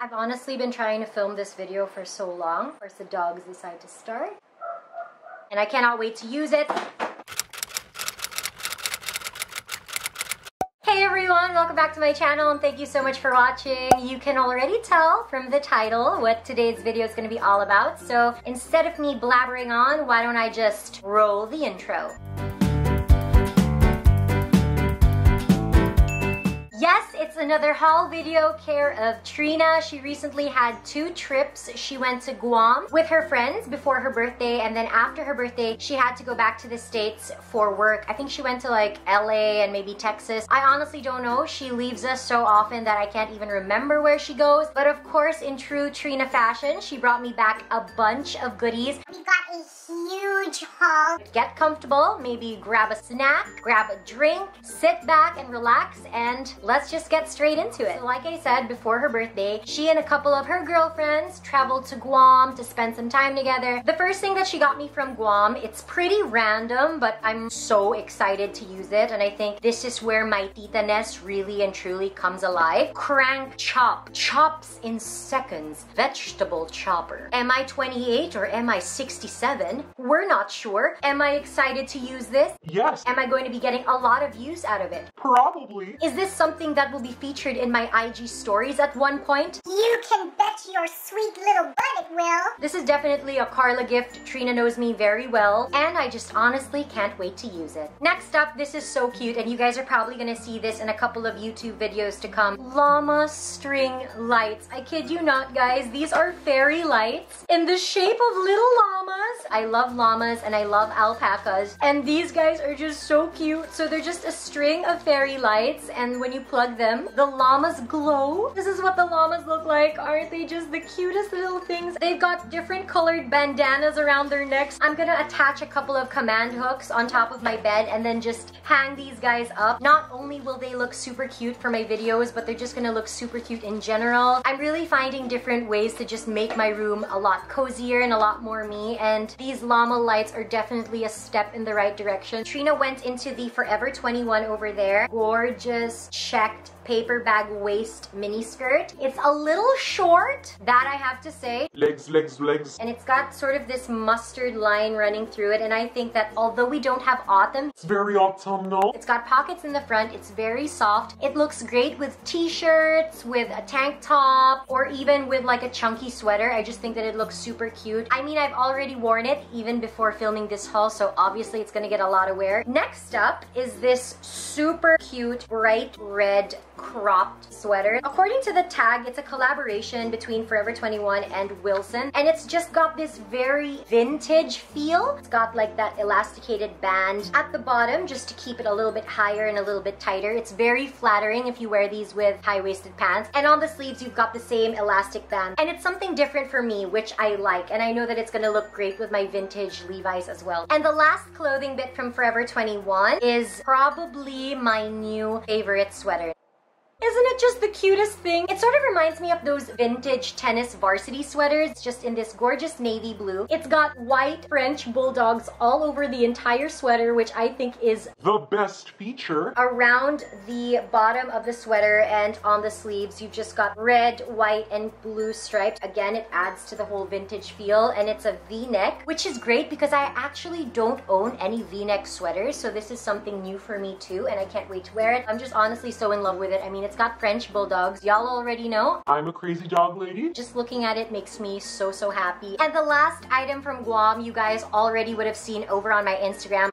I've honestly been trying to film this video for so long. Of course, the dogs decide to start. And I cannot wait to use it. Hey everyone, welcome back to my channel and thank you so much for watching. You can already tell from the title what today's video is going to be all about. So instead of me blabbering on, why don't I just roll the intro. Another haul video care of Trina. She recently had two trips. She went to Guam with her friends before her birthday and then after her birthday she had to go back to the States for work. I think she went to like LA and maybe Texas. I honestly don't know. She leaves us so often that I can't even remember where she goes. But of course in true Trina fashion, she brought me back a bunch of goodies. We got a huge haul. Get comfortable, maybe grab a snack, grab a drink, sit back and relax and let's just get straight into it. So like I said, before her birthday, she and a couple of her girlfriends traveled to Guam to spend some time together. The first thing that she got me from Guam, it's pretty random, but I'm so excited to use it. And I think this is where my tita-ness really and truly comes alive. Crank chop, chops in seconds, vegetable chopper. Am I 28 or am I 67? We're not sure. Am I excited to use this? Yes, Am I going to be getting a lot of use out of it? probably. Is this something that will be featured in my IG stories at one point? You can bet your sweet little butt it will. This is definitely a Karla gift. Trina knows me very well, and I just honestly can't wait to use it. Next up, this is so cute, and you guys are probably gonna see this in a couple of YouTube videos to come. Llama string lights. I kid you not, guys. These are fairy lights in the shape of little llamas. I love llamas and I love alpacas, and these guys are just so cute. So they're just a string of fairy lights, and when you plug them, the llamas glow. This is what the llamas look like. Aren't they just the cutest little things? They've got different colored bandanas around their necks. I'm gonna attach a couple of command hooks on top of my bed and then just hang these guys up. Not only will they look super cute for my videos, but they're just gonna look super cute in general. I'm really finding different ways to just make my room a lot cozier and a lot more me, and these llama lights are definitely a step in the right direction. Trina went into the Forever 21 over there. Gorgeous checked paper bag waist mini skirt. It's a little short, that I have to say. Legs, legs, legs. And it's got sort of this mustard line running through it. And I think that although we don't have autumn, It's very autumnal. it's got pockets in the front. It's very soft. It looks great with t-shirts, with a tank top, or even with like a chunky sweater. I just think that it looks super cute. I mean, I've already worn it even before filming this haul, so obviously it's gonna get a lot of wear. Next up is this super cute bright red cropped sweater. According to the tag, it's a collaboration between Forever 21 and Wilson, and it's just got this very vintage feel. It's got like that elasticated band at the bottom just to keep it a little bit higher and a little bit tighter. It's very flattering if you wear these with high-waisted pants. And on the sleeves, you've got the same elastic band. And it's something different for me, which I like, and I know that it's gonna look great with my vintage Levi's as well. And the last clothing bit from Forever 21 is probably my new favorite sweater. Isn't it just the cutest thing? It sort of reminds me of those vintage tennis varsity sweaters, just in this gorgeous navy blue. It's got white French bulldogs all over the entire sweater, which I think is The best feature. around the bottom of the sweater and on the sleeves. You've just got red, white, and blue stripes. Again, it adds to the whole vintage feel, and it's a v-neck, which is great because I actually don't own any v-neck sweaters, so this is something new for me too, and I can't wait to wear it. I'm just honestly so in love with it. I mean, it's got French bulldogs. Y'all already know. I'm a crazy dog lady. Just looking at it makes me so, so happy. And the last item from Guam, you guys already would have seen over on my Instagram.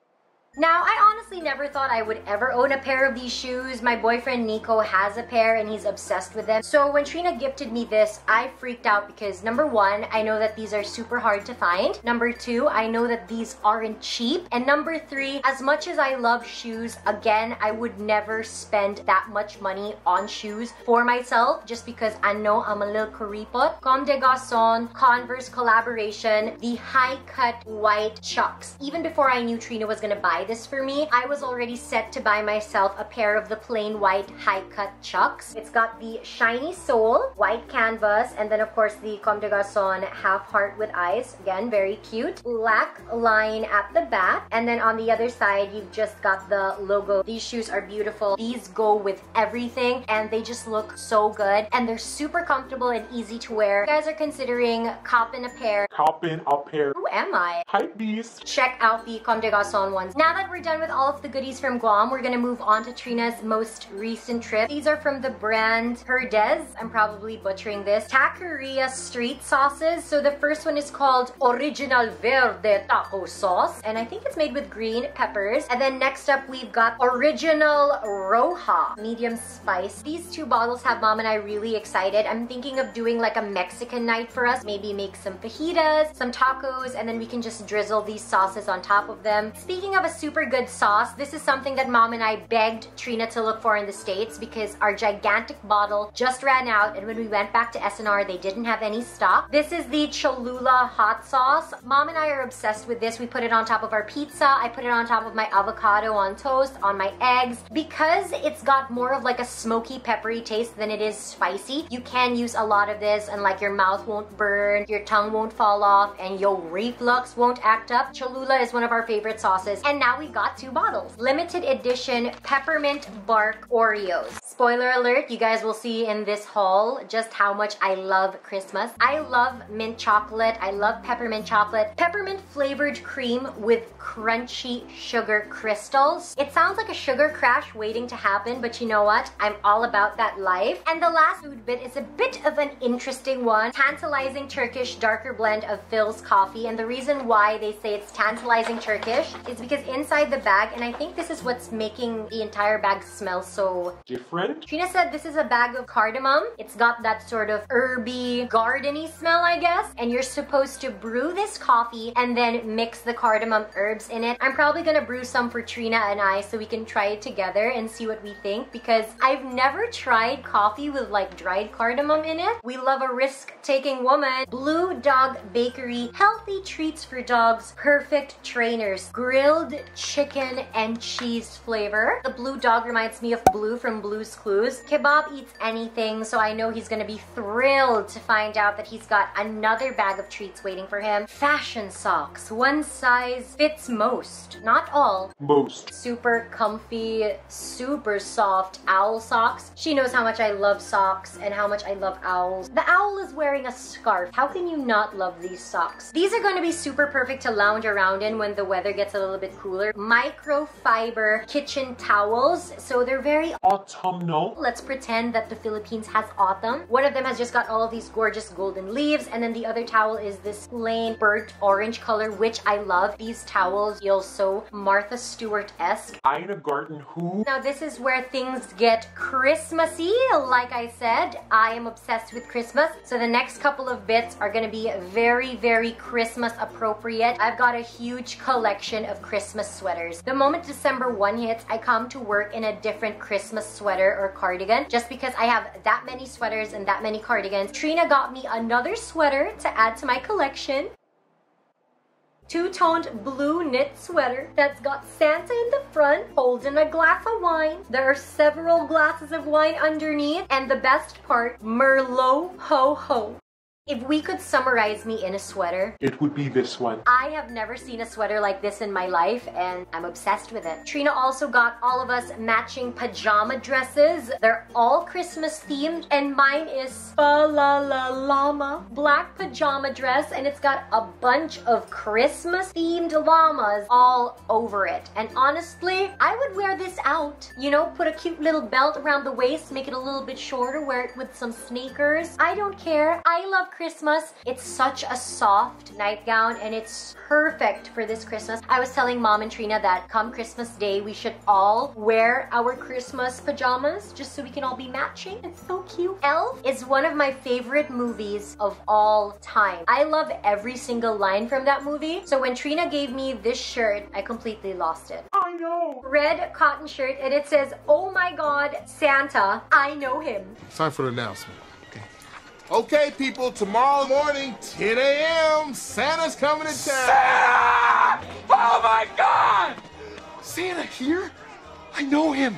Now, I honestly never thought I would ever own a pair of these shoes. My boyfriend Nico has a pair and he's obsessed with them. So when Trina gifted me this, I freaked out because number one, I know that these are super hard to find. Number two, I know that these aren't cheap. And number three, as much as I love shoes, again, I would never spend that much money on shoes for myself just because I know I'm a little kuripot. Comme des Garçons, Converse collaboration, the high cut white chucks. Even before I knew Trina was gonna buy this for me. I was already set to buy myself a pair of the plain white high cut chucks. It's got the shiny sole, white canvas, and then of course the Comme des Garçons half heart with eyes. Again, very cute. Black line at the back. And then on the other side, you've just got the logo. These shoes are beautiful. These go with everything and they just look so good. And they're super comfortable and easy to wear. If you guys are considering copping a pair. Copping a pair. Who am I? Hype beast. Check out the Comme des Garçons ones. Now that we're done with all of the goodies from Guam, we're gonna move on to Trina's most recent trip. These are from the brand Herdez. I'm probably butchering this. Taqueria street sauces. So the first one is called Original Verde Taco Sauce. And I think it's made with green peppers. And then next up, we've got Original Roja medium spice. These two bottles have mom and I really excited. I'm thinking of doing like a Mexican night for us. Maybe make some fajitas, some tacos, and then we can just drizzle these sauces on top of them. Speaking of a super good sauce, this is something that mom and I begged Trina to look for in the States because our gigantic bottle just ran out and when we went back to S&R, they didn't have any stock. This is the Cholula hot sauce. Mom and I are obsessed with this. We put it on top of our pizza. I put it on top of my avocado on toast, on my eggs. Because it's got more of like a smoky, peppery taste than it is spicy, you can use a lot of this and like your mouth won't burn, your tongue won't fall off, and your reflux won't act up. Cholula is one of our favorite sauces. And now we got two bottles. Limited edition peppermint bark Oreos. Spoiler alert, you guys will see in this haul just how much I love Christmas. I love mint chocolate. I love peppermint chocolate. Peppermint flavored cream with crunchy sugar crystals. It sounds like a sugar crash waiting to happen, but you know what? I'm all about that life. And the last food bit is a bit of an interesting one. Tantalizing Turkish darker blend of Philz coffee. And the reason why they say it's tantalizing Turkish is because inside the bag, and I think this is what's making the entire bag smell so Different. Trina said this is a bag of cardamom. It's got that sort of herby, gardeny smell, I guess. And you're supposed to brew this coffee and then mix the cardamom herbs in it. I'm probably gonna brew some for Trina and I so we can try it together and see what we think because I've never tried coffee with like dried cardamom in it. We love a risk-taking woman. Blue Dog Bakery, healthy treats for dogs, perfect trainers, grilled chicken and cheese flavor. The blue dog reminds me of Blue from Blue's Clues. Kebab eats anything, so I know he's gonna be thrilled to find out that he's got another bag of treats waiting for him. Fashion socks, one size fits most, not all. Most. Super comfy, super soft owl socks. She knows how much I love socks and how much I love owls. The owl is wearing a scarf. How can you not love these socks? These are going to be super perfect to lounge around in when the weather gets a little bit cooler. Microfiber kitchen towels, so they're very Autumnal. Let's pretend that the Philippines has autumn. One of them has just got all of these gorgeous golden leaves, and then the other towel is this plain burnt orange color, which I love. These towels feel so Martha Stewart-esque. Ina Garten who? Now this is where things get Christmassy. Like I said, I am obsessed with Christmas. So the next couple of bits are gonna be very, very Christmas appropriate. I've got a huge collection of Christmas sweaters. The moment December 1 hits, I come to work in a different Christmas sweater or cardigan just because I have that many sweaters and that many cardigans. Trina got me another sweater to add to my collection two-toned blue knit sweater that's got Santa in the front holding a glass of wine. There are several glasses of wine underneath and the best part, Merlot ho ho. If we could summarize me in a sweater, It would be this one. I have never seen a sweater like this in my life and I'm obsessed with it. Trina also got all of us matching pajama dresses. They're all Christmas themed and mine is fa la la llama black pajama dress and it's got a bunch of Christmas themed llamas all over it. And honestly, I would wear this out. You know, put a cute little belt around the waist, make it a little bit shorter, wear it with some sneakers. I don't care. I love Christmas. It's such a soft nightgown and it's perfect for this Christmas. I was telling mom and Trina that come Christmas Day, we should all wear our Christmas pajamas just so we can all be matching. It's so cute. Elf is one of my favorite movies of all time. I love every single line from that movie. So when Trina gave me this shirt, I completely lost it. I know. Red cotton shirt and it says, Oh my God, Santa, I know him. Time for the announcement. Okay. People, tomorrow morning, 10 a.m., Santa's coming to town. Santa! Oh my god! Santa here? I know him.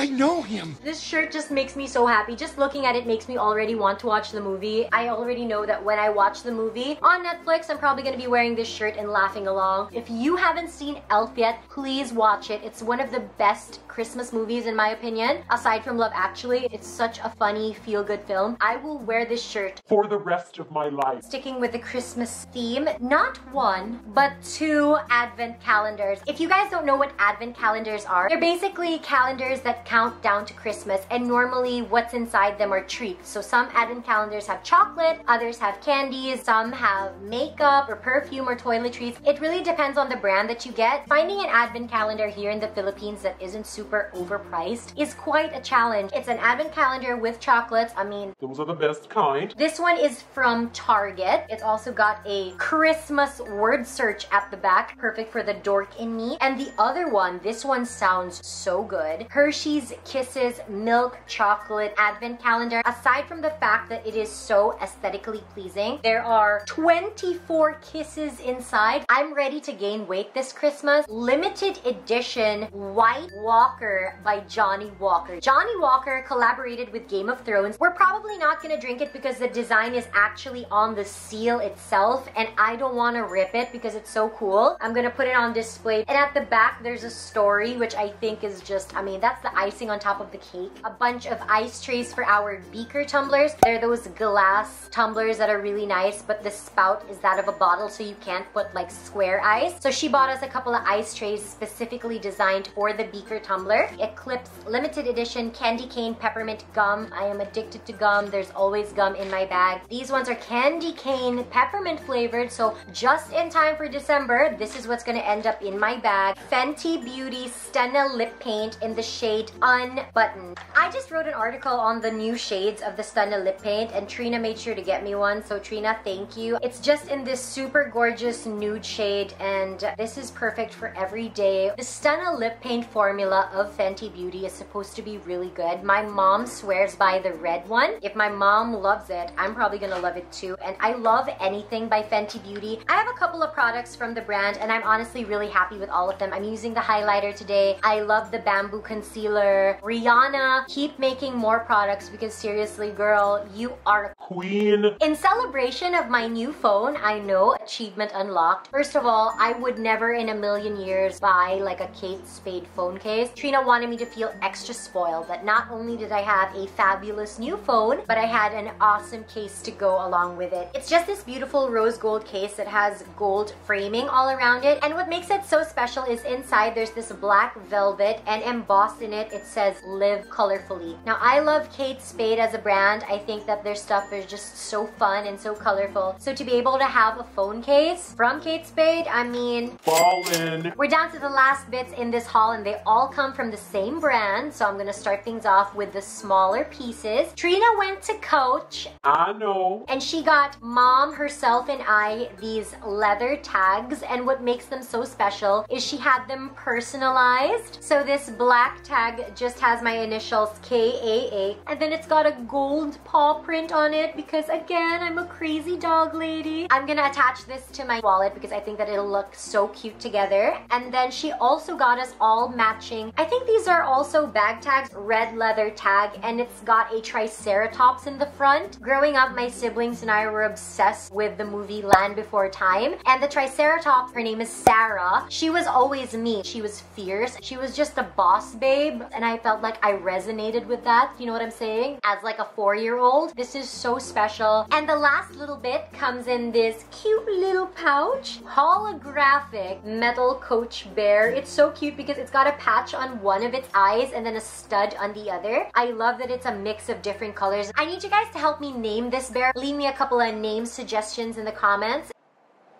I know him. This shirt just makes me so happy. Just looking at it makes me already want to watch the movie. I already know that when I watch the movie on Netflix, I'm probably gonna be wearing this shirt and laughing along. If you haven't seen Elf yet, please watch it. It's one of the best Christmas movies in my opinion. Aside from Love Actually, it's such a funny, feel-good film. I will wear this shirt For the rest of my life. sticking with the Christmas theme, not one, but two advent calendars. If you guys don't know what advent calendars are, they're basically calendars that count down to Christmas, and normally what's inside them are treats. So some advent calendars have chocolate, others have candies, some have makeup or perfume or toiletries. It really depends on the brand that you get. Finding an advent calendar here in the Philippines that isn't super overpriced is quite a challenge. It's an advent calendar with chocolates. I mean, Those are the best kind. this one is from Target. It's also got a Christmas word search at the back, perfect for the dork in me. And the other one, this one sounds so good. Hershey's Kisses Milk Chocolate Advent Calendar. Aside from the fact that it is so aesthetically pleasing, there are 24 kisses inside. I'm ready to gain weight this Christmas. Limited edition White Walker by Johnnie Walker. Johnnie Walker collaborated with Game of Thrones. We're probably not gonna drink it because the design is actually on the seal itself and I don't wanna rip it because it's so cool. I'm gonna put it on display. And at the back, there's a story which I think is just, I mean, that's the icing on top of the cake. A bunch of ice trays for our BKR tumblers. They're those glass tumblers that are really nice, but the spout is that of a bottle so you can't put like square ice. So she bought us a couple of ice trays specifically designed for the BKR tumbler. Eclipse limited edition candy cane peppermint gum. I am addicted to gum. There's always gum in my bag. These ones are candy cane peppermint flavored. So just in time for December, this is what's gonna end up in my bag. Fenty Beauty Stunna lip paint in the shade Unbuttoned. I just wrote an article on the new shades of the Stunna lip paint and Trina made sure to get me one. So Trina, thank you. It's just in this super gorgeous nude shade and this is perfect for every day. The Stunna lip paint formula of Fenty Beauty is supposed to be really good. My mom swears by the red one. If my mom loves it, I'm probably gonna love it too. And I love anything by Fenty Beauty. I have a couple of products from the brand and I'm honestly really happy with all of them. I'm using the highlighter today. I love the bamboo concealer. Rihanna, keep making more products because seriously, girl, you are Queen. in celebration of my new phone, I know achievement unlocked. First of all, I would never in a million years buy like a Kate Spade phone case. Trina wanted me to feel extra spoiled that not only did I have a fabulous new phone, but I had an awesome case to go along with it. It's just this beautiful rose gold case that has gold framing all around it. And what makes it so special is inside there's this black velvet and embossed in it, it says live colorfully. Now I love Kate Spade as a brand. I think that their stuff is just so fun and so colorful. So to be able to have a phone case from Kate Spade, I mean, Ballin'. we're down to the last bits in this haul and they all come from the same brand. So I'm gonna start things off with the smaller pieces. Trina went to Coach I know. and she got mom herself and I these leather tags and what makes them so special is she had them personalized. So this black tag just has my initials KAA and then it's got a gold paw print on it because again I'm a crazy dog lady. I'm gonna attach this to my wallet because I think that it'll look so cute together. And then she also got us all matching. I think these are also bag tags, red leather tag and it's got a triceratops in the front. Growing up my siblings and I were obsessed with the movie Land Before Time and the triceratops her name is Cera. She was always me. She was fierce. She was just a boss babe and I felt like I resonated with that. You know what I'm saying? As like a four-year-old. This is so special. And the last little bit comes in this cute little pouch. Holographic metal coach bear. It's so cute because it's got a patch on one of its eyes and then a stud on the other. I love that it's a mix of different colors. I need you guys to help me name this bear. Leave me a couple of name suggestions in the comments.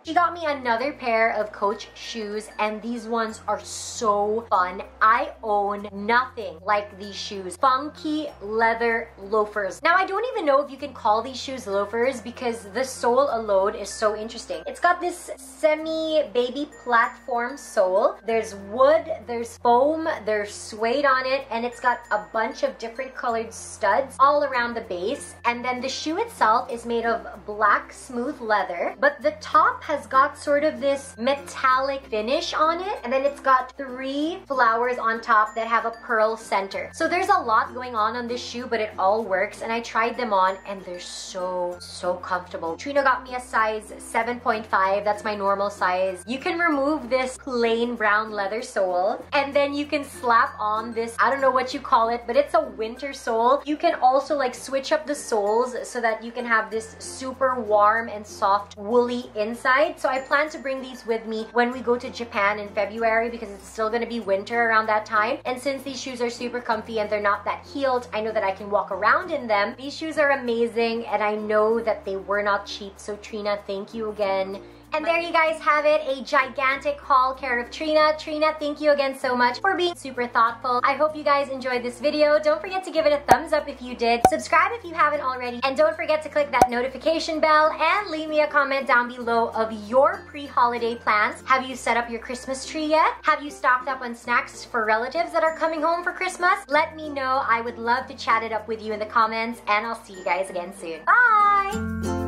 She got me another pair of Coach shoes and these ones are so fun. I own nothing like these shoes. Funky leather loafers. Now I don't even know if you can call these shoes loafers because the sole alone is so interesting. It's got this semi baby platform sole. There's wood, there's foam, there's suede on it and it's got a bunch of different colored studs all around the base. And then the shoe itself is made of black smooth leather but the top has got sort of this metallic finish on it. And then it's got three flowers on top that have a pearl center. So there's a lot going on on this shoe, but it all works. And I tried them on and they're so, so comfortable. Trina got me a size 7.5. That's my normal size. You can remove this plain brown leather sole and then you can slap on this, I don't know what you call it, but it's a winter sole. You can also like switch up the soles so that you can have this super warm and soft woolly inside. So I plan to bring these with me when we go to Japan in February because it's still gonna be winter around that time. And since these shoes are super comfy and they're not that heeled, I know that I can walk around in them. These shoes are amazing and I know that they were not cheap. So Trina, thank you again. And there you guys have it, a gigantic haul care of Trina. Trina, thank you again so much for being super thoughtful. I hope you guys enjoyed this video. Don't forget to give it a thumbs up if you did. Subscribe if you haven't already. And don't forget to click that notification bell and leave me a comment down below of your pre-holiday plans. Have you set up your Christmas tree yet? Have you stocked up on snacks for relatives that are coming home for Christmas? Let me know. I would love to chat it up with you in the comments and I'll see you guys again soon. Bye!